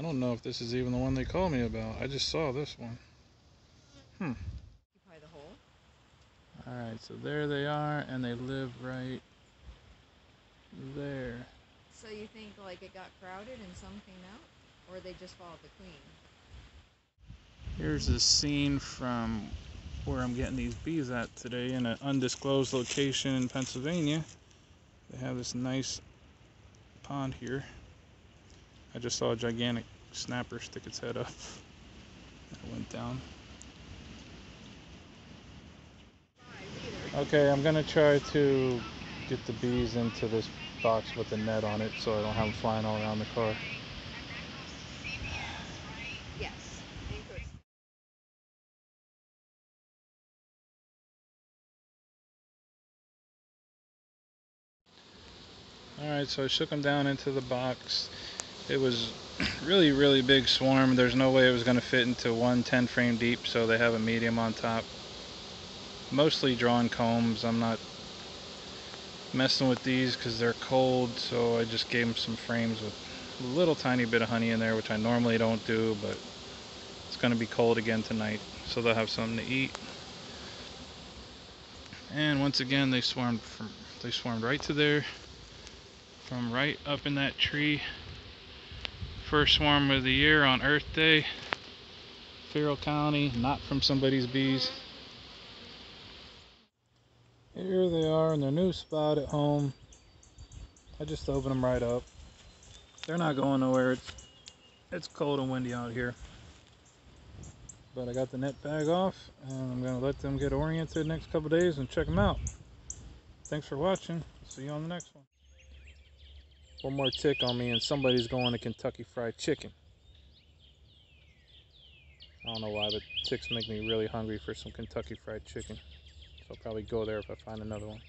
I don't know if this is even the one they called me about. I just saw this one. Occupy the hole. Alright, so there they are, and they live right there. So you think like it got crowded and some came out, or they just followed the queen? Here's a scene from where I'm getting these bees at today in an undisclosed location in Pennsylvania. They have this nice pond here. I just saw a gigantic snapper stick its head up. It went down. Okay, I'm gonna try to get the bees into this box with the net on it so I don't have them flying all around the car. Alright, so I shook them down into the box. It was really, really big swarm. There's no way it was going to fit into one 10 frame deep, so they have a medium on top. Mostly drawn combs. I'm not messing with these because they're cold, so I just gave them some frames with a little tiny bit of honey in there, which I normally don't do, but it's going to be cold again tonight, so they'll have something to eat. And once again, they swarmed from they swarmed right to there from right up in that tree. First swarm of the year on Earth Day. feral colony, not from somebody's bees. Here they are in their new spot at home. I just opened them right up. They're not going nowhere. It's, it's cold and windy out here. But I got the net bag off and I'm going to let them get oriented next couple days and check them out. Thanks for watching. See you on the next one. One more tick on me and somebody's going to Kentucky Fried Chicken. I don't know why, but ticks make me really hungry for some Kentucky Fried Chicken. So I'll probably go there if I find another one.